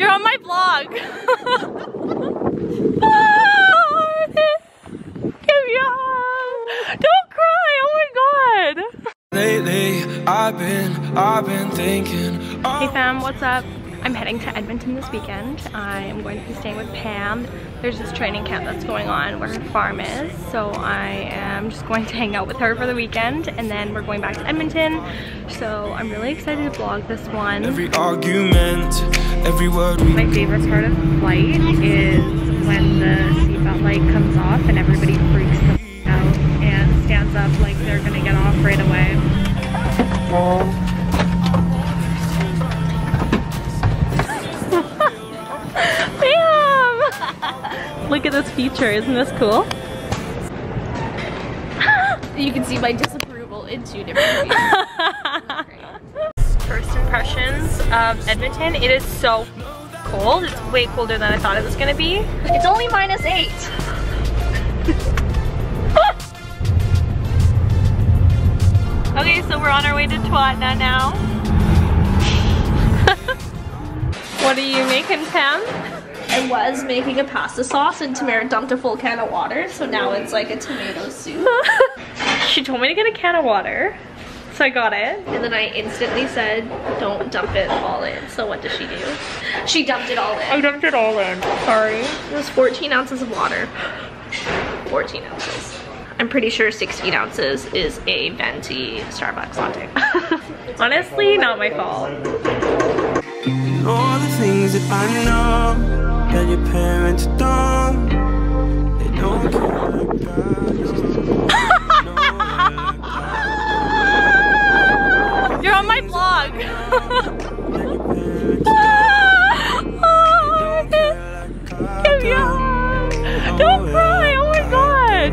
You're on my vlog. Ah! Give me a hug. Don't cry. Oh my god. Lately, I've been, I've been thinking. Hey fam, what's up? I'm heading to Edmonton this weekend. I am going to be staying with Pam. There's this training camp that's going on where her farm is. So I am just going to hang out with her for the weekend and then we're going back to Edmonton. So I'm really excited to vlog this one. Every argument, every word My favorite part of flight is when the seatbelt light comes off and everybody freaks the f out and stands up like they're gonna get off right away. Bam! Look at this feature, isn't this cool? You can see my disapproval in two different ways. First impressions of Edmonton, it is so cold. It's way colder than I thought it was gonna be. it's only minus eight. Okay, so we're on our way to Twatna now. what are you making, Pam? I was making a pasta sauce and Tamara dumped a full can of water, so now it's like a tomato soup. she told me to get a can of water, so I got it. And then I instantly said, don't dump it all in. So what does she do? She dumped it all in. I dumped it all in. Sorry. It was 14 ounces of water. 14 ounces. I'm pretty sure 16 ounces is a venti Starbucks latte. Honestly, not my fault. all the things that I know that your parents don't. They don't care like vlog. Give me a hug. Don't cry. Oh my god.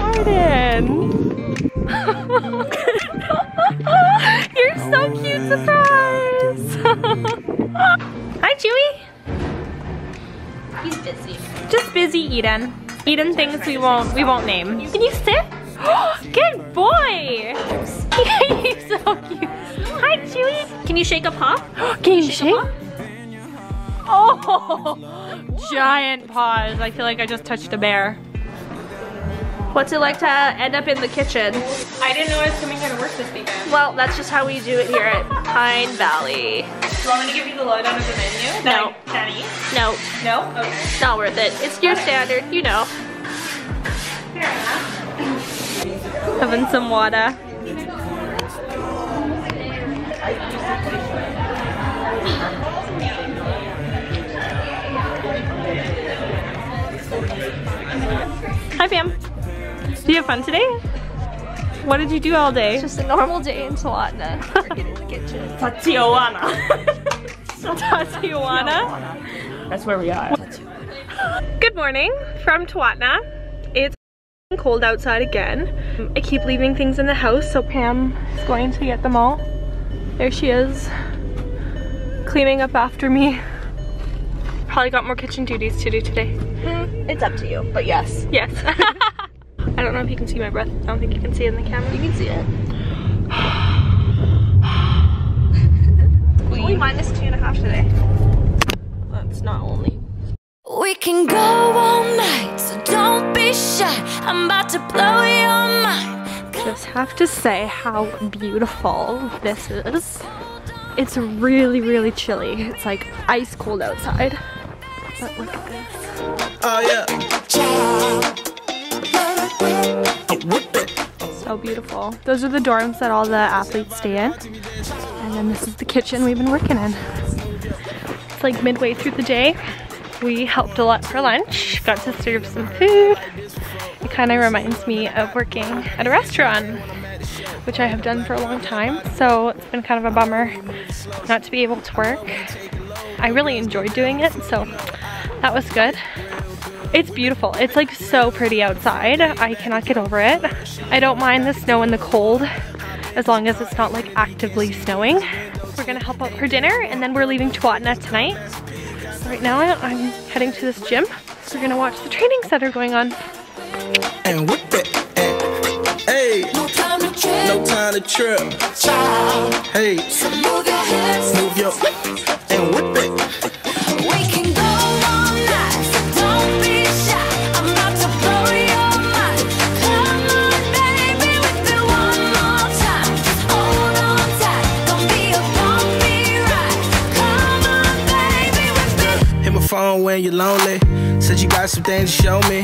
Arden. You're so cute. Surprise. Hi, Chewy. He's busy. Just busy eating. Eating things we won't we won't name. Can you sit? Good boy. Can you shake a paw? Can you shake shake? Oh, giant paws. I feel like I just touched a bear. What's it like to end up in the kitchen? I didn't know I was coming here to work this weekend. Well, that's just how we do it here at Pine Valley. Do you want me to give you the lowdown of the menu? No. Daddy? No, No? Okay. not worth it. It's your standard, you know. Fair enough. Having some water. Hi Pam. Did you have fun today? What did you do all day? It's just a normal day in Tawatna. Working in the kitchen. Tijuana. Tijuana. That's where we are. Good morning from Twatna. It's cold outside again. I keep leaving things in the house, so Pam is going to get them all. There she is, cleaning up after me. Probably got more kitchen duties to do today. Hmm, it's up to you, but yes. Yes. I don't know if you can see my breath. I don't think you can see it in the camera. You can see it. Only minus two and a half today. That's not only. We can go all night, so don't be shy. I'm about to blow your mind. Just have to say how beautiful this is. It's really, really chilly. It's like ice cold outside. But look at this. Oh yeah. So beautiful. Those are the dorms that all the athletes stay in. And then this is the kitchen we've been working in. It's like midway through the day. We helped a lot for lunch, got to serve some food. Kind of reminds me of working at a restaurant, which I have done for a long time. So it's been kind of a bummer not to be able to work. I really enjoyed doing it, so that was good. It's beautiful. It's like so pretty outside. I cannot get over it. I don't mind the snow and the cold as long as it's not like actively snowing. We're gonna help out for dinner and then we're leaving Twatna tonight. Right now I'm heading to this gym. We're gonna watch the trainings that are going on and whip it. And, hey, no time to trip. No time to trip. Child. Hey, so move your hips, move your and whip it. We can go all night, so don't be shy. I'm about to blow your mind. Come on, baby, one more time. Just hold on tight, don't be. Come on, baby. Hit my phone when you're lonely. Said you got some things to show me.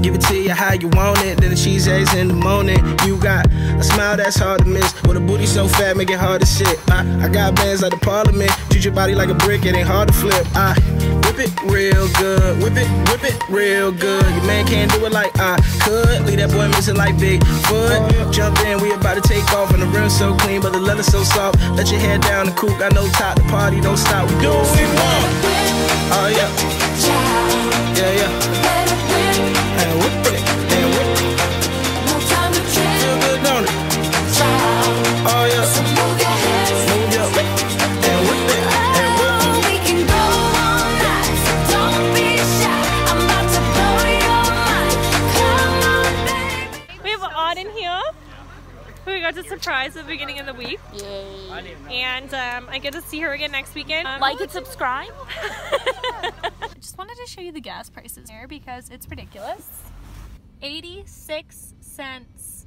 Give it to you how you want it. Then the cheese eggs in the morning. You got a smile that's hard to miss. With a booty so fat, make it hard to sit. I, I got bands like the parliament. Treat your body like a brick, it ain't hard to flip. I whip it real good. Whip it, whip it real good. Your man can't do it like I could. Leave that boy missing like Bigfoot. Jump in, we about to take off. And the rim so clean, but the leather so soft. Let your head down the coupe. Got no top. The party don't stop. We do what we want. Oh yeah. Yeah, yeah. And whip it, and whip it. Feel good, don't it? Oh yeah. Move your and whip it, and whip it. We have Auden here, we got to surprise at the beginning of the week. And um, I get to see her again next weekend. Um, Like and subscribe. I just wanted to show you the gas prices here because it's ridiculous. 86 cents.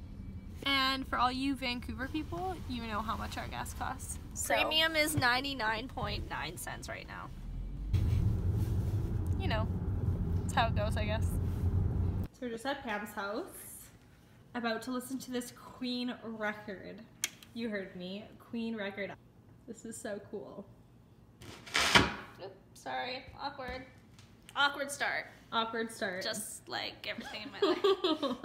And for all you Vancouver people, you know how much our gas costs. So, Premium is 99.9 cents right now. you know, that's how it goes, I guess. So we're just at Pam's house, about to listen to this Queen record. You heard me, Queen record. This is so cool. Sorry, awkward. Awkward start. Awkward start. Just like everything in my life.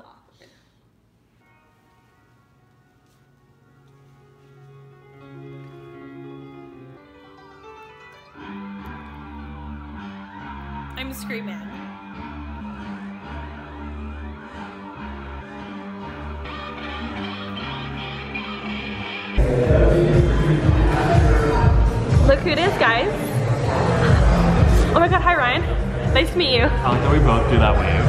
I'm screaming. Look who it is, guys. Oh my god, hi Ryan. Nice to meet you. Oh, I like that we both do that wave.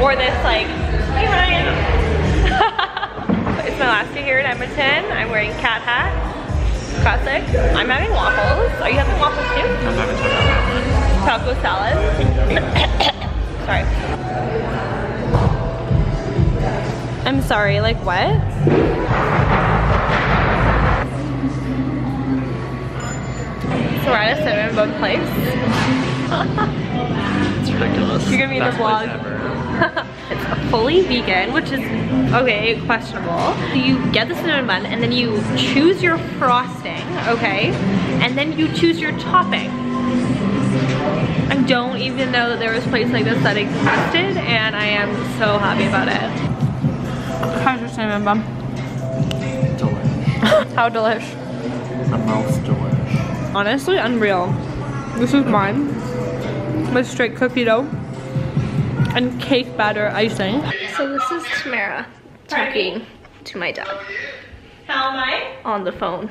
Or this like, hey Ryan. it's my last day here at Edmonton. I'm wearing cat hat. Classic. I'm having waffles. Are you having waffles too? I'm having taco. taco salad. sorry. I'm sorry, like what? So we're at a cinnamon bun place. It's ridiculous. You're gonna be in the vlog. it's fully vegan, which is okay, questionable. You get the cinnamon bun and then you choose your frosting, okay? And then you choose your topping. I don't even know that there was a place like this that existed and I am so happy about it. How's your cinnamon bun? Delish. How delish. The most delish. Honestly, unreal. This is mine. With straight cookie dough and cake batter icing. So this is Tamara talking to my dad How am I? on the phone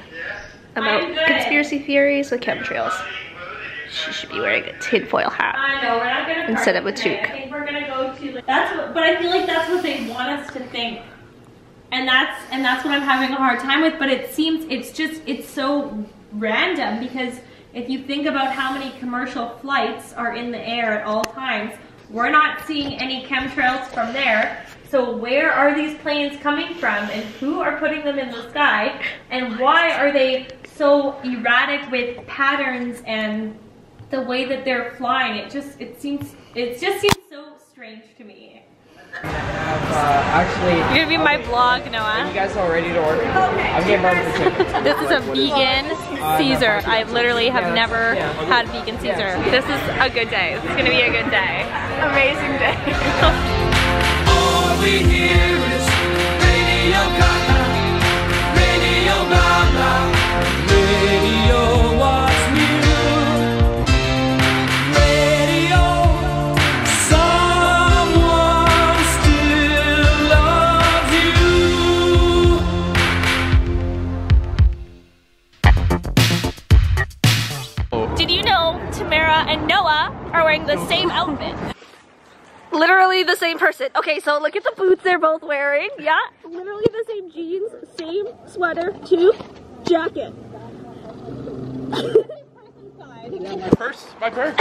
about conspiracy theories with chemtrails. She should be wearing a tinfoil hat. I know, we're not gonna Instead of a today. toque. I think we're gonna go to that's what but I feel like that's what they want us to think. And that's and that's what I'm having a hard time with, but it seems it's just it's so random because if you think about how many commercial flights are in the air at all times, we're not seeing any chemtrails from there. So where are these planes coming from and who are putting them in the sky and why are they so erratic with patterns and the way that they're flying, it just it seems it just seems so strange to me. Uh, actually, You're gonna be my vlog, are you Noah. guys all ready to order? I'm getting barbecue chicken. This is a vegan Caesar. I literally have never had vegan Caesar. This is a good day. This is gonna be a good day. Amazing day. Tamara and Noah are wearing the same outfit? Literally the same person. Okay, so look at the boots they're both wearing. Yeah, literally the same jeans, same sweater, two jacket. My purse, my purse.